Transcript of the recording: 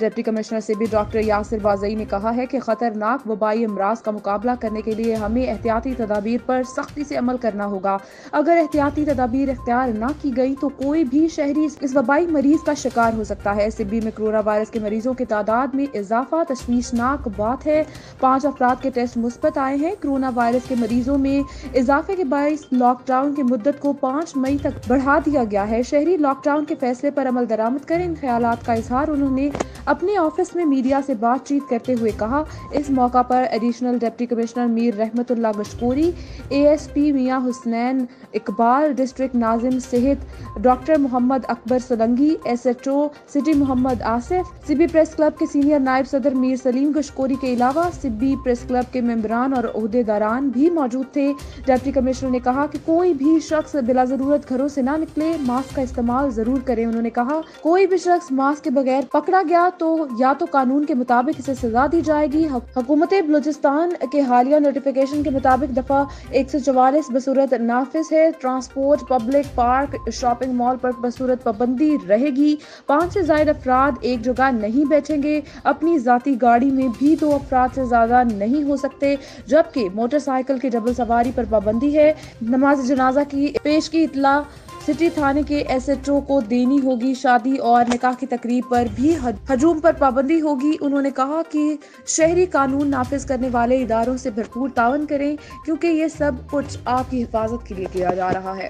Deputy commissioner से भी doctor Yasir Bazai ने कहा है कि खतरनाक वबाई अमराज का मुकाबला करने के लिए हमें एहतियाती तदाबीर पर सख्ती से अमल करना होगा। अगर एहतियाती तदाबीर इख्तियार न की गई तो कोई भी शहरी इस वबाई मरीज़ का शिकार हो सकता है। सिब्बी में कोरोना वायरस के मरीजों की तादाद में इजाफा तशवीशनाक बात है। पाँच अफराद के टेस्ट मुस्बत आए हैं। कोरोना वायरस के मरीजों में इजाफे के बाईस लॉकडाउन की मुद्दत को पाँच मई तक बढ़ा दिया गया है। शहरी लॉकडाउन के फैसले पर अमल दरामद कर। इन ख्याल का इजहार उन्होंने अपने ऑफ़िस में मीडिया से बातचीत करते हुए कहा, इस मौका पर additional deputy commissioner Mir Rahmatullah Mashkoori ASP Mian Husnain Iqbal, district Nazim सेहत doctor Mohammad Akbar Solangi SHO city Mohammad Asif, Sibi press club के सीनियर नायब सदर मीर सलीम गशकोरी के अलावा सिब्बी प्रेस क्लब के मेम्बरान और अहदेदारान भी मौजूद थे। डिप्टी कमिश्नर ने कहा कि कोई भी शख्स बिला ज़रूरत घरों से ना निकले, मास्क का इस्तेमाल ज़रूर करें, उन्होंने कहा। कोई भी शख्स मास्क के बगैर पकड़ा गया तो या तो कानून के मुताबिक इसे सजा दी जाएगी। हुकूमत बलोचिस्तान के हालिया नोटिफिकेशन के मुताबिक दफ़ा एक सौ चवालीस बसूरत नाफिज है। Transport, public park, shopping mall पर बसूरत पाबंदी रहेगी। पाँच से ज़्यादा अफराद एक जगह नहीं बैठेंगे। अपनी जाती गाड़ी में भी दो अफराद से ज़्यादा नहीं हो सकते, जबकि मोटरसाइकिल की डबल सवारी पर पाबंदी है। नमाज़ जनाजा की पेश की इतला सिटी थाने के एसएचओ को देनी होगी शादी और निकाह की तकरीब पर भी हजूम पर पाबंदी होगी। उन्होंने कहा कि शहरी कानून नाफिज करने वाले इदारों से भरपूर तावन करें, क्योंकि ये सब कुछ आपकी हिफाजत के लिए किया जा रहा है।